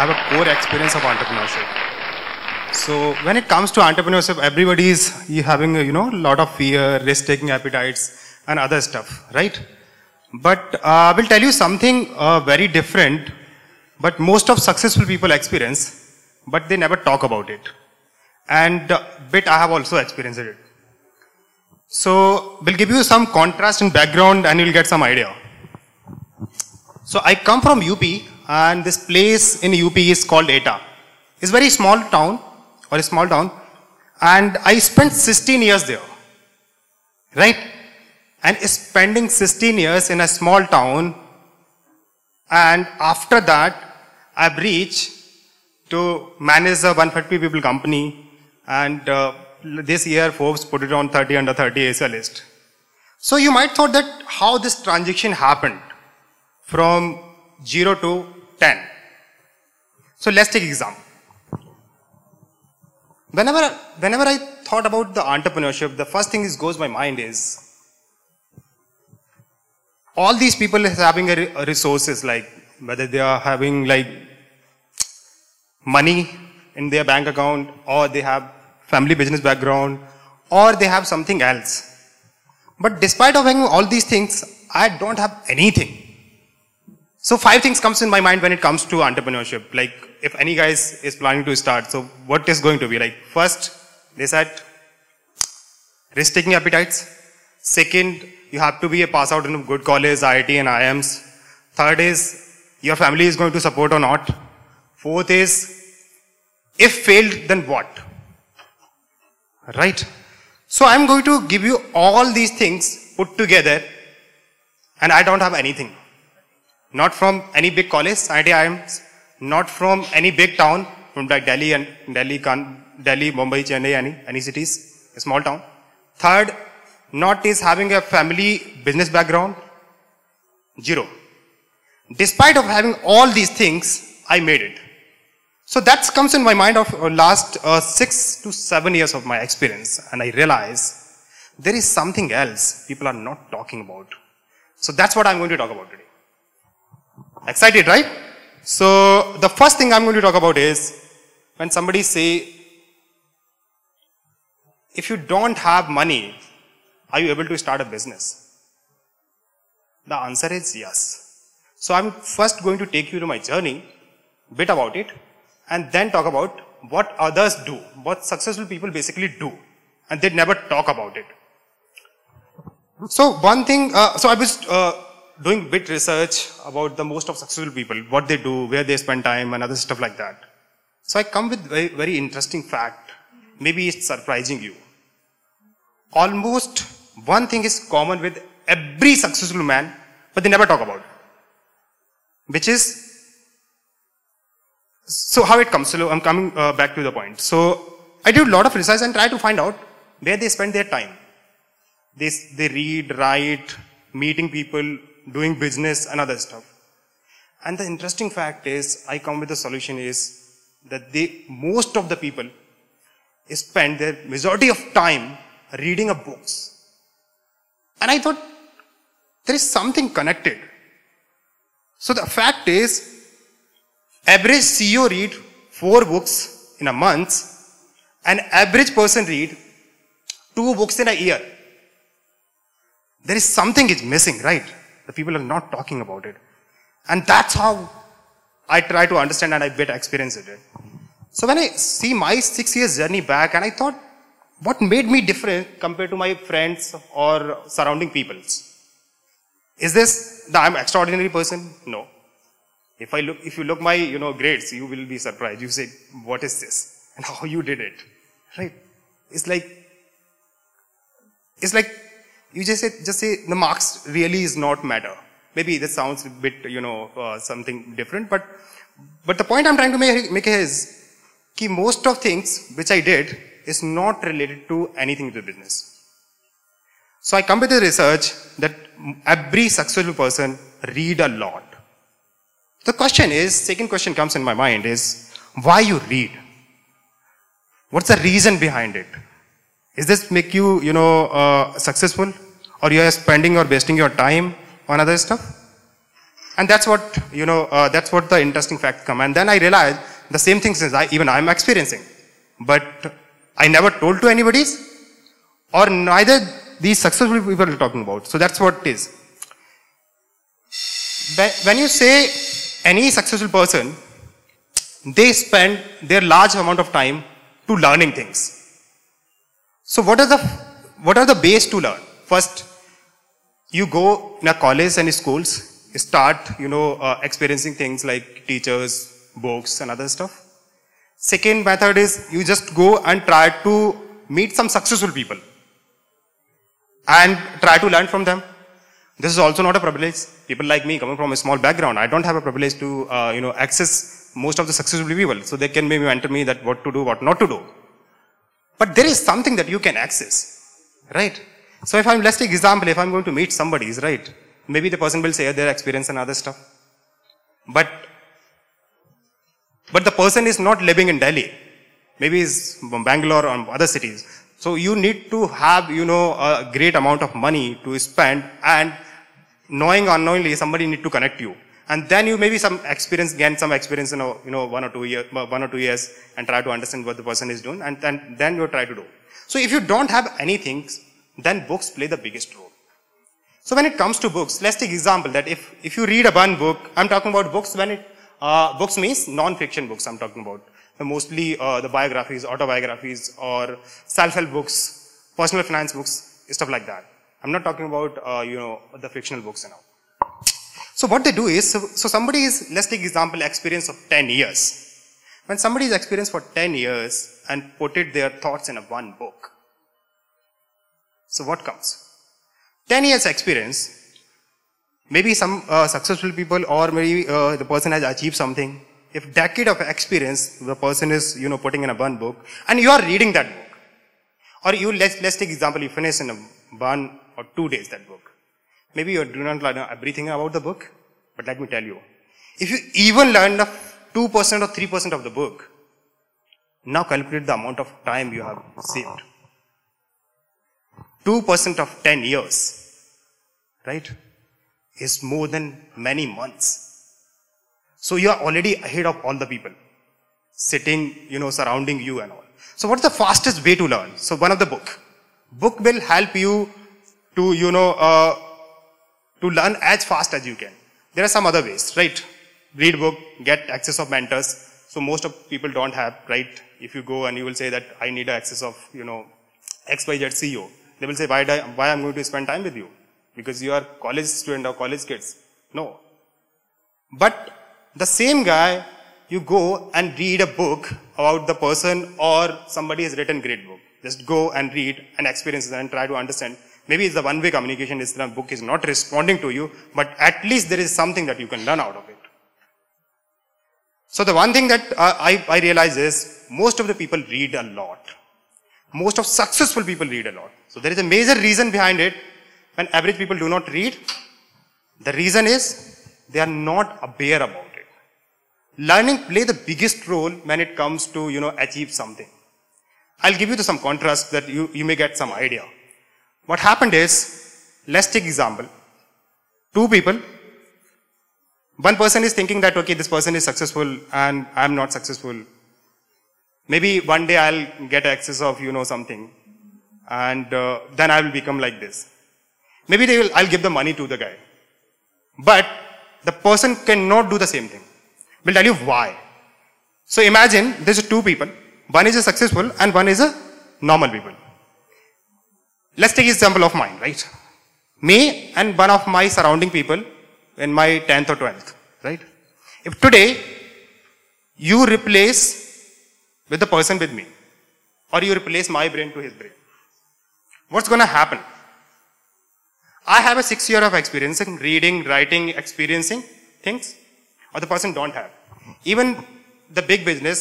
I have a core experience of entrepreneurship. So when it comes to entrepreneurship, everybody is having you know a lot of fear, risk-taking appetites, and other stuff, right? But uh, I will tell you something uh, very different. But most of successful people experience, but they never talk about it. And uh, bit I have also experienced it. So we'll give you some contrast and background, and you'll get some idea. So I come from UP, and this place in UP is called Etah. It's a very small town, or a small town, and I spent 16 years there. Right? And spending 16 years in a small town, and after that, I've reached to manage a 150 people company, and uh, this year Forbes put it on 30 under 30 Asia list. So you might thought that how this transition happened from 0 to 10. So let's take example. Whenever, whenever I thought about the entrepreneurship, the first thing that goes my mind is all these people having a resources like whether they are having like money in their bank account or they have family business background or they have something else. But despite of having all these things, I don't have anything. So five things comes in my mind when it comes to entrepreneurship. Like if any guys is planning to start, so what is going to be like? First, they said risk-taking appetites. Second, you have to be a pass out in a good college, IIT and IIMs. Third is your family is going to support or not. Fourth is if failed, then what? Right? So I'm going to give you all these things put together and I don't have anything. Not from any big college, IIT IIMs, not from any big town, from like Delhi and Delhi, Delhi, Mumbai, Chennai, any, any cities, a small town. Third, not is having a family business background, zero. Despite of having all these things, I made it. So that comes in my mind of uh, last uh, six to seven years of my experience, and I realize there is something else people are not talking about. So that's what I'm going to talk about today. Excited, right? So the first thing I'm going to talk about is when somebody say, if you don't have money, are you able to start a business? The answer is yes. So I'm first going to take you to my journey, bit about it, and then talk about what others do, what successful people basically do, and they never talk about it. So one thing, uh, so I was uh, doing bit research about the most of successful people, what they do, where they spend time, and other stuff like that. So I come with very, very interesting fact. Maybe it's surprising you. Almost one thing is common with every successful man, but they never talk about. Which is, so how it comes. So I'm coming uh, back to the point. So I did a lot of research and try to find out where they spend their time. They, they read, write, meeting people, doing business and other stuff. And the interesting fact is, I come with the solution is that they, most of the people spend their majority of time reading a books. And I thought there is something connected. So the fact is, average CEO read four books in a month, and average person read two books in a year. There is something is missing, right? The people are not talking about it. And that's how I try to understand and I bit experience it. So when I see my six years journey back and I thought, what made me different compared to my friends or surrounding peoples? Is this that I'm extraordinary person? No. If I look, if you look my, you know, grades, you will be surprised. You say, what is this? And how you did it. Right? It's like, it's like you just say, just say the marks really is not matter. Maybe this sounds a bit, you know, uh, something different, but, but the point I'm trying to make, make is, key most of things which I did is not related to anything to the business. So I come with the research that every successful person read a lot. The question is, second question comes in my mind is, why you read? What's the reason behind it? Is this make you, you know, uh, successful? Or you are spending or wasting your time on other stuff? And that's what, you know, uh, that's what the interesting fact come. And then I realized the same things as I, even I'm experiencing. But I never told to anybody or neither these successful people are talking about. So that's what it is. When you say any successful person, they spend their large amount of time to learning things. So what are the, what are the base to learn? First, you go in a college and schools, start, you know, uh, experiencing things like teachers, books and other stuff. Second method is you just go and try to meet some successful people and try to learn from them. This is also not a privilege. People like me coming from a small background, I don't have a privilege to, uh, you know, access most of the successful people. So they can maybe mentor me that what to do, what not to do. But there is something that you can access, right? So if I'm, let's take example, if I'm going to meet somebody, right? Maybe the person will share their experience and other stuff. But, but the person is not living in Delhi. Maybe from Bangalore or other cities. So you need to have, you know, a great amount of money to spend and knowing unknowingly somebody need to connect you. And then you maybe some experience, gain some experience in, a, you know, one or two years, one or two years and try to understand what the person is doing and then, then you try to do. So if you don't have anything, then books play the biggest role. So when it comes to books, let's take example that if, if you read a one book, I'm talking about books when it, uh, books means non-fiction books I'm talking about. Mostly uh, the biographies, autobiographies or self-help books, personal finance books, stuff like that. I'm not talking about, uh, you know, the fictional books and all. So what they do is, so, so somebody is, let's take example, experience of 10 years. When somebody is experienced for 10 years and put it their thoughts in a one book, so what comes? 10 years experience, maybe some uh, successful people or maybe uh, the person has achieved something. If decade of experience, the person is, you know, putting in a one book and you are reading that book. Or you, let's, let's take example, you finish in a one or two days that book. Maybe you do not learn everything about the book, but let me tell you, if you even learn 2% or 3% of the book, now calculate the amount of time you have saved. 2% of 10 years, right, is more than many months. So you are already ahead of all the people sitting, you know, surrounding you and all. So what's the fastest way to learn? So one of the book. Book will help you to, you know, uh, to learn as fast as you can. There are some other ways, right? Read book, get access of mentors. So most of people don't have, right? If you go and you will say that I need access of, you know, XYZ CEO. They will say, why, I, why I'm going to spend time with you? Because you are college student or college kids. No. But the same guy, you go and read a book about the person or somebody has written great book. Just go and read and experience and try to understand. Maybe it's the one-way communication, this book is not responding to you, but at least there is something that you can learn out of it. So the one thing that uh, I, I realize is most of the people read a lot. Most of successful people read a lot. So there is a major reason behind it when average people do not read. The reason is they are not aware about it. Learning play the biggest role when it comes to, you know, achieve something. I'll give you some contrast that you, you may get some idea. What happened is, let's take example. Two people, one person is thinking that, okay, this person is successful and I'm not successful. Maybe one day I'll get access of, you know, something. And uh, then I will become like this. Maybe they will, I'll give the money to the guy. But the person cannot do the same thing. We'll tell you why. So imagine there's two people. One is a successful and one is a normal people. Let's take example of mine, right? Me and one of my surrounding people in my 10th or 12th, right? If today you replace with the person with me. Or you replace my brain to his brain. What's going to happen? I have a six year of experience in reading, writing, experiencing things, or the person don't have. Even the big business,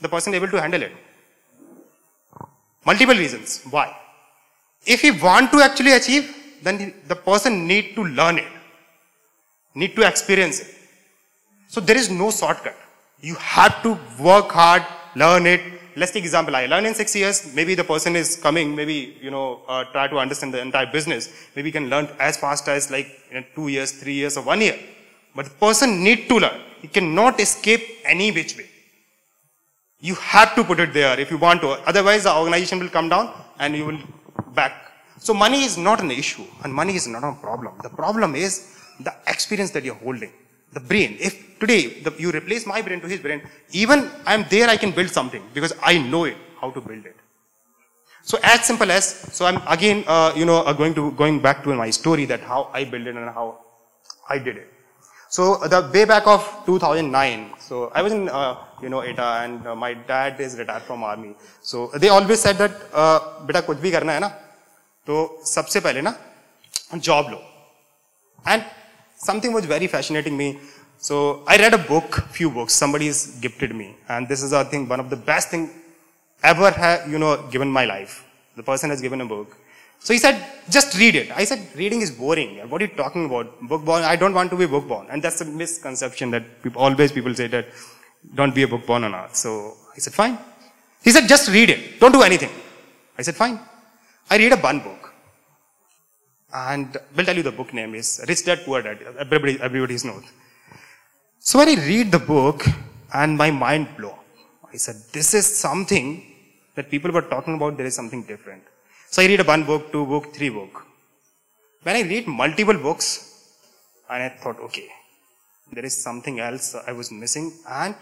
the person able to handle it. Multiple reasons. Why? If he want to actually achieve, then the person need to learn it, need to experience it. So there is no shortcut. You have to work hard, learn it. Let's take example, I learn in six years, maybe the person is coming, maybe, you know, uh, try to understand the entire business. Maybe you can learn as fast as like in two years, three years or one year. But the person need to learn. He cannot escape any which way. You have to put it there if you want to. Otherwise, the organization will come down and you will back. So money is not an issue and money is not a problem. The problem is the experience that you're holding. The brain. If today the, you replace my brain to his brain, even I'm there, I can build something because I know it, how to build it. So as simple as, so I'm again, uh, you know, uh, going to, going back to my story that how I built it and how I did it. So the way back of 2009, so I was in, uh, you know, Etah and uh, my dad is retired from army. So they always said that, beta kuch bhi karna hai na, ना, sabse pehle na, job lo, And something was very fascinating me. So I read a book, few books, somebody's gifted me. And this is, I think, one of the best thing ever, have, you know, given my life. The person has given a book. So he said, just read it. I said, reading is boring. What are you talking about? Book born. I don't want to be book born. And that's a misconception that people, always people say that don't be a book born on earth. So I said, fine. He said, just read it. Don't do anything. I said, fine. I read a one book. And we'll tell you the book name is Rich Dad Poor Dad. Everybody, everybody's knows. So when I read the book and my mind blew up, I said, this is something that people were talking about. There is something different. So I read a one book, two book, three book. When I read multiple books, and I thought, okay, there is something else I was missing. And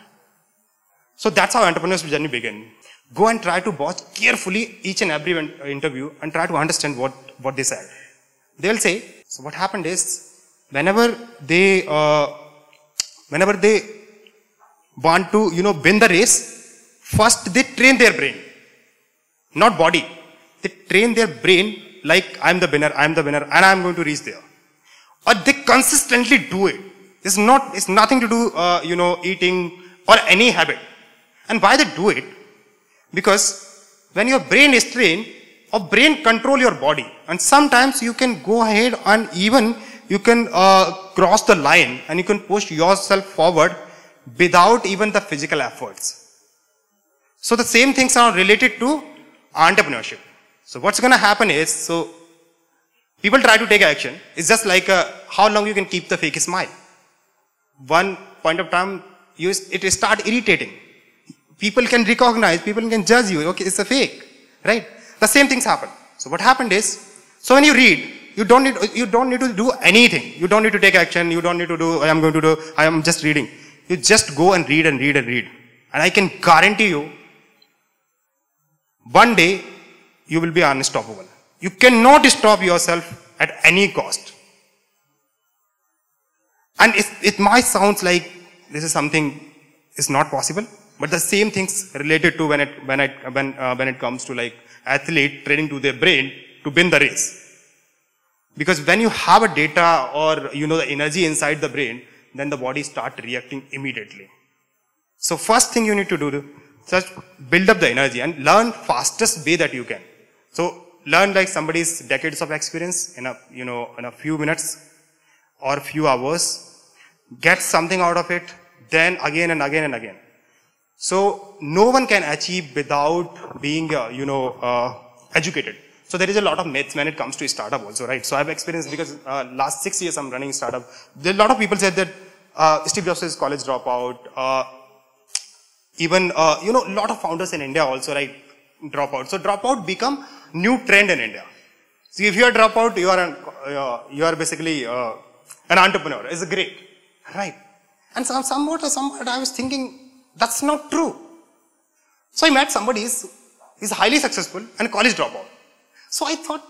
so that's how entrepreneur's journey began. Go and try to watch carefully each and every interview and try to understand what, what they said. They will say, so what happened is, whenever they, uh, whenever they want to, you know, win the race, first they train their brain, not body. They train their brain like I'm the winner, I'm the winner, and I'm going to reach there. Or they consistently do it. It's not, it's nothing to do, uh, you know, eating or any habit. And why they do it? Because when your brain is trained, or brain control your body. And sometimes you can go ahead and even you can uh, cross the line and you can push yourself forward without even the physical efforts. So the same things are related to entrepreneurship. So what's going to happen is, so people try to take action. It's just like uh, how long you can keep the fake smile. One point of time, you, it start irritating. People can recognize, people can judge you. Okay, it's a fake, right? The same things happen. So what happened is, so when you read, you don't need, you don't need to do anything. You don't need to take action. You don't need to do, I am going to do, I am just reading. You just go and read and read and read. And I can guarantee you, one day you will be unstoppable. You cannot stop yourself at any cost. And it, it might sound like this is something is not possible, but the same things related to when it when it when uh, when it comes to like athlete training to their brain to win the race. Because when you have a data or you know the energy inside the brain, then the body start reacting immediately. So first thing you need to do is build up the energy and learn fastest way that you can. So learn like somebody's decades of experience in a, you know, in a few minutes or a few hours, get something out of it, then again and again and again. So no one can achieve without being, uh, you know, uh, educated. So there is a lot of myths when it comes to startup also, right? So I've experienced because uh, last six years I'm running startup. There a lot of people said that uh, Steve Jobs is college dropout. Uh, even, uh, you know, a lot of founders in India also, right, drop out. So dropout become new trend in India. So if you are dropout, you are an, uh, you are basically uh, an entrepreneur. It's a great, right? And some, somewhat, somewhat I was thinking that's not true. So I met somebody who's, is highly successful and college dropout. So I thought,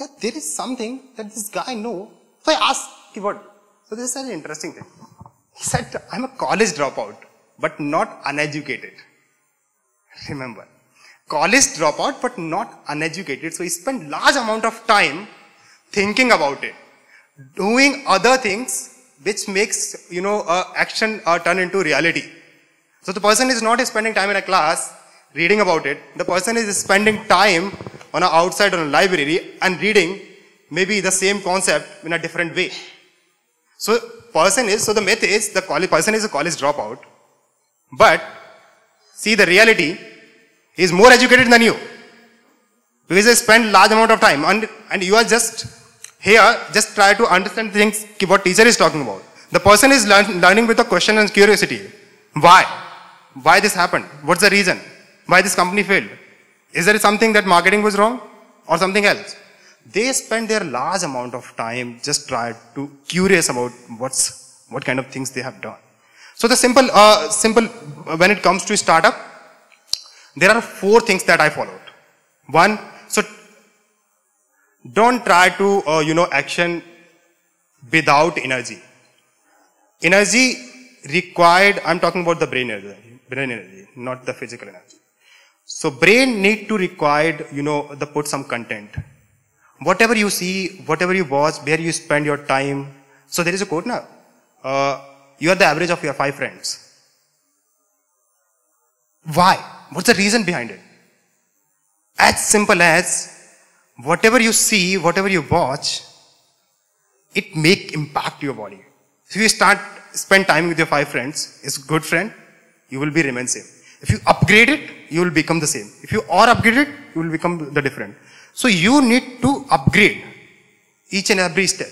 yeah, there is something that this guy know. So I asked, what? So this is an interesting thing. He said, I'm a college dropout, but not uneducated. Remember college dropout but not uneducated. So he spent large amount of time thinking about it, doing other things which makes, you know, uh, action uh, turn into reality. So the person is not spending time in a class reading about it. The person is spending time on a outside on a library and reading maybe the same concept in a different way. So person is, so the myth is the college, person is a college dropout. But see the reality he is more educated than you. Because they spend large amount of time and, and you are just here, just try to understand things what teacher is talking about. The person is learn, learning with a question and curiosity. Why? Why this happened? What's the reason? Why this company failed? Is there something that marketing was wrong or something else? They spend their large amount of time just try to curious about what's what kind of things they have done. So the simple, uh, simple when it comes to startup, there are four things that I followed. One, so don't try to uh, you know action without energy. Energy required. I'm talking about the brain energy, brain energy, not the physical energy. So brain need to required you know the put some content whatever you see, whatever you watch, where you spend your time. So there is a quote now. Uh, you are the average of your five friends. Why? What's the reason behind it? As simple as whatever you see, whatever you watch, it make impact your body. If you start spend time with your five friends, it's good friend, you will be remain same. If you upgrade it, you will become the same. If you are upgraded, you will become the different. So you need to upgrade each and every step.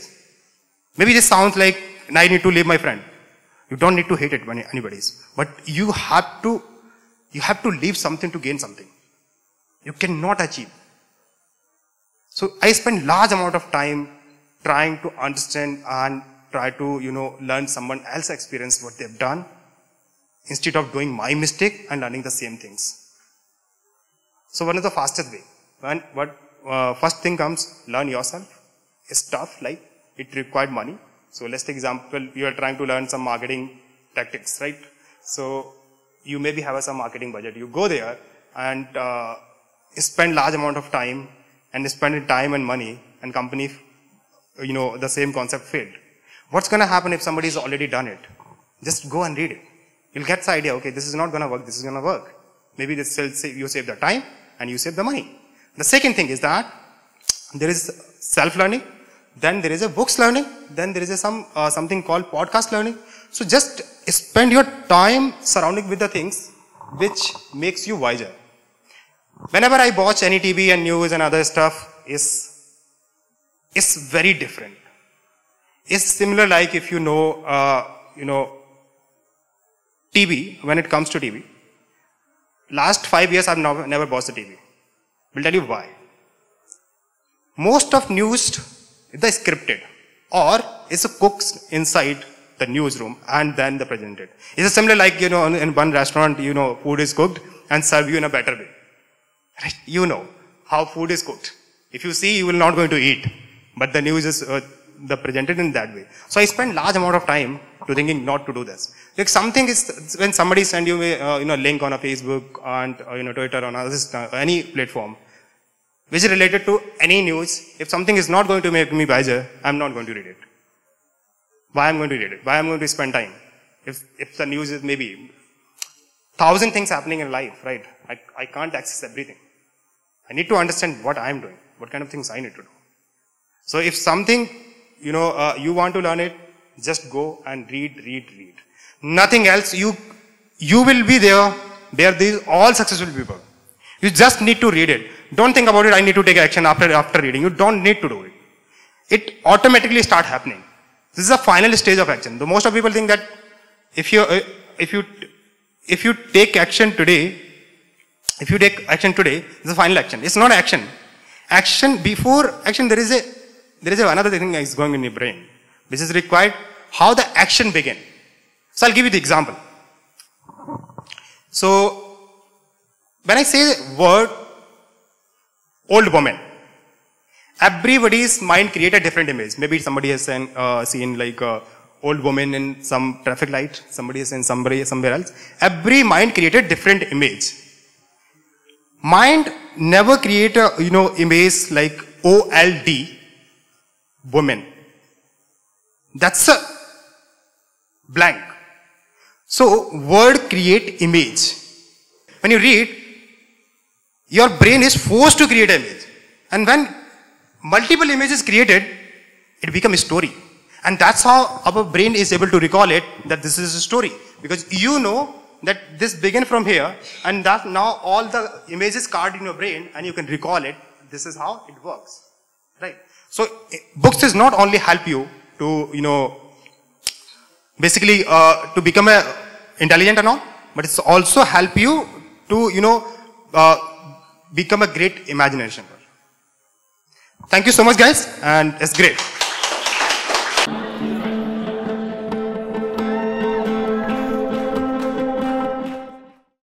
Maybe this sounds like I need to leave my friend. You don't need to hate it when anybody's, but you have to, you have to leave something to gain something. You cannot achieve. So I spend large amount of time trying to understand and try to, you know, learn someone else's experience, what they've done, instead of doing my mistake and learning the same things. So one of the fastest way. When, what uh, first thing comes, learn yourself. It's tough, like it required money. So let's take example, you are trying to learn some marketing tactics, right? So you maybe have some marketing budget. You go there and uh, spend large amount of time and spend time and money and company, you know, the same concept failed. What's going to happen if somebody's already done it? Just go and read it. You'll get the idea, okay, this is not going to work, this is going to work. Maybe this will save, you save the time and you save the money. The second thing is that there is self-learning, then there is a books learning, then there is a some uh, something called podcast learning. So just spend your time surrounding with the things which makes you wiser. Whenever I watch any TV and news and other stuff, is is very different. It's similar like if you know, uh, you know, TV. When it comes to TV, last five years I've never, never watched the TV. We'll tell you why. Most of news is scripted or is cooked inside the newsroom and then the presented. It's a similar like, you know, in one restaurant, you know, food is cooked and serve you in a better way. Right? You know how food is cooked. If you see, you will not going to eat. But the news is uh, the presented in that way. So I spend large amount of time to thinking not to do this. Like something is when somebody send you a uh, you know link on a Facebook and uh, you know Twitter uh, any platform, which is related to any news. If something is not going to make me wiser, I'm not going to read it. Why I'm going to read it? Why I'm going to spend time? If if the news is maybe thousand things happening in life, right? I, I can't access everything. I need to understand what I'm doing, what kind of things I need to do. So if something you know, uh, you want to learn it, just go and read, read, read. Nothing else. You, you will be there. There, these all successful people. You just need to read it. Don't think about it. I need to take action after, after reading. You don't need to do it. It automatically start happening. This is the final stage of action. The most of people think that if you, uh, if you, if you take action today, if you take action today, this is the final action. It's not action. Action, before action, there is a there is a another thing is going in your brain, which is required how the action begin. So I'll give you the example. So when I say the word old woman, everybody's mind create a different image. Maybe somebody has seen, uh, seen like a old woman in some traffic light, somebody has seen somebody somewhere else. Every mind created different image. Mind never create a you know image like OLD woman. That's a blank. So word create image. When you read, your brain is forced to create image. And when multiple images created, it becomes a story. And that's how our brain is able to recall it that this is a story. Because you know that this began from here and that now all the images card in your brain and you can recall it. This is how it works. Right? So books is not only help you to, you know, basically uh, to become a intelligent and all, but it's also help you to, you know, uh, become a great imagination. Thank you so much guys and it's great.